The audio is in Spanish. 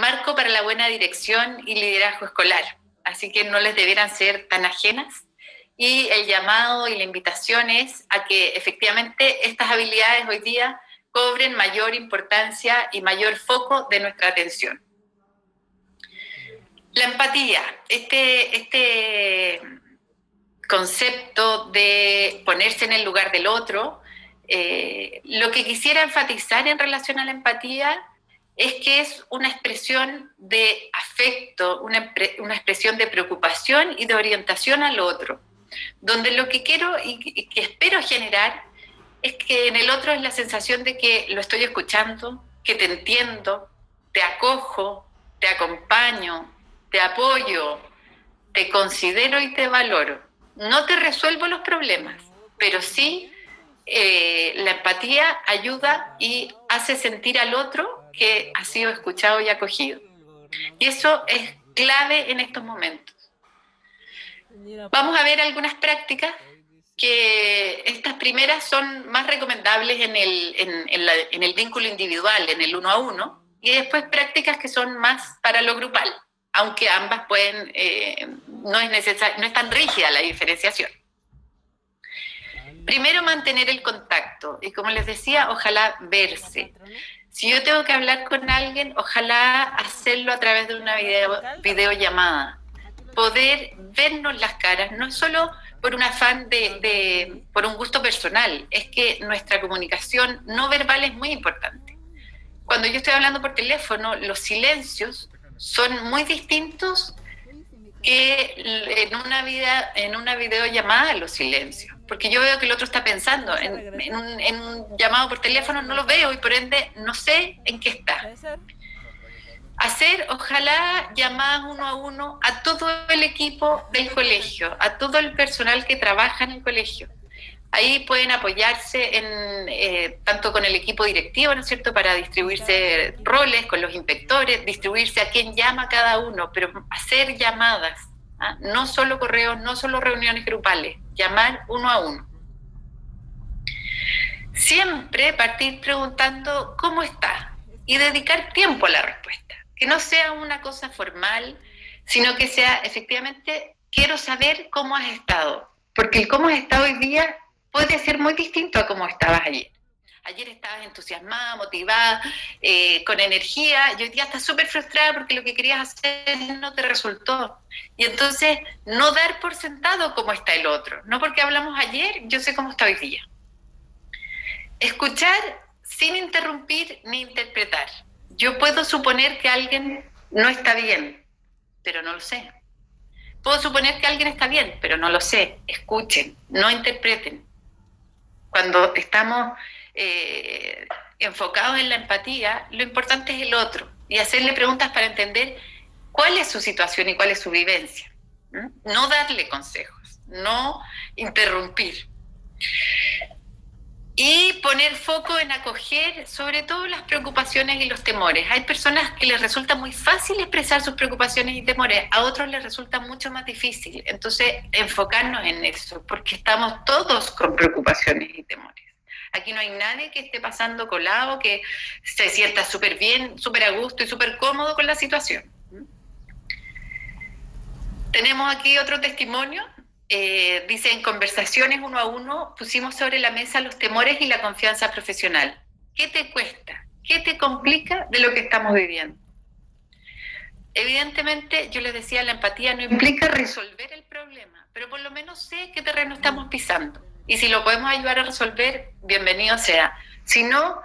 marco para la buena dirección y liderazgo escolar, así que no les debieran ser tan ajenas. Y el llamado y la invitación es a que efectivamente estas habilidades hoy día cobren mayor importancia y mayor foco de nuestra atención. La empatía, este, este concepto de ponerse en el lugar del otro, eh, lo que quisiera enfatizar en relación a la empatía es que es una expresión de afecto, una, una expresión de preocupación y de orientación al otro, donde lo que quiero y que espero generar es que en el otro es la sensación de que lo estoy escuchando, que te entiendo, te acojo, te acompaño, te apoyo, te considero y te valoro. No te resuelvo los problemas, pero sí eh, la empatía ayuda y hace sentir al otro que ha sido escuchado y acogido. Y eso es clave en estos momentos. Vamos a ver algunas prácticas que estas primeras son más recomendables en el, en, el vínculo individual, en el uno a uno, y después prácticas que son más para lo grupal, aunque ambas pueden, eh, no, es no es tan rígida la diferenciación. Primero mantener el contacto, y como les decía, ojalá verse. Si yo tengo que hablar con alguien, ojalá hacerlo a través de una video, videollamada. Poder vernos las caras, no solo por un afán de, por un gusto personal, es que nuestra comunicación no verbal es muy importante. Cuando yo estoy hablando por teléfono, los silencios son muy distintos que en una, vida, en una videollamada los silencios. Porque yo veo que el otro está pensando. En, un, en un llamado por teléfono no lo veo y por ende no sé en qué está hacer, ojalá, llamadas uno a uno a todo el equipo del colegio, a todo el personal que trabaja en el colegio. Ahí pueden apoyarse en, eh, tanto con el equipo directivo, ¿no es cierto?, para distribuirse roles con los inspectores, distribuirse a quién llama cada uno, pero hacer llamadas, ¿ah? no solo correos, no solo reuniones grupales, llamar uno a uno. Siempre partir preguntando cómo está y dedicar tiempo a la respuesta que no sea una cosa formal, sino que sea efectivamente, quiero saber cómo has estado, porque el cómo has estado hoy día puede ser muy distinto a cómo estabas ayer. Ayer estabas entusiasmada, motivada, eh, con energía, y hoy día estás súper frustrada porque lo que querías hacer no te resultó. Y entonces, no dar por sentado cómo está el otro. No porque hablamos ayer, yo sé cómo está hoy día. Escuchar sin interrumpir ni interpretar. Yo puedo suponer que alguien no está bien, pero no lo sé. Puedo suponer que alguien está bien, pero no lo sé. Escuchen, no interpreten. Cuando estamos eh, enfocados en la empatía, lo importante es el otro y hacerle preguntas para entender cuál es su situación y cuál es su vivencia. No darle consejos, no interrumpir y poner foco en acoger sobre todo las preocupaciones y los temores. Hay personas que les resulta muy fácil expresar sus preocupaciones y temores, a otros les resulta mucho más difícil. Entonces, enfocarnos en eso, porque estamos todos con preocupaciones y temores. Aquí no hay nadie que esté pasando colado, que se sienta súper bien, súper a gusto y súper cómodo con la situación. Tenemos aquí otro testimonio eh, dice, en conversaciones uno a uno pusimos sobre la mesa los temores y la confianza profesional. ¿Qué te cuesta? ¿Qué te complica de lo que estamos viviendo? Evidentemente, yo les decía, la empatía no implica resolver el problema, pero por lo menos sé qué terreno estamos pisando. Y si lo podemos ayudar a resolver, bienvenido sea. Si no,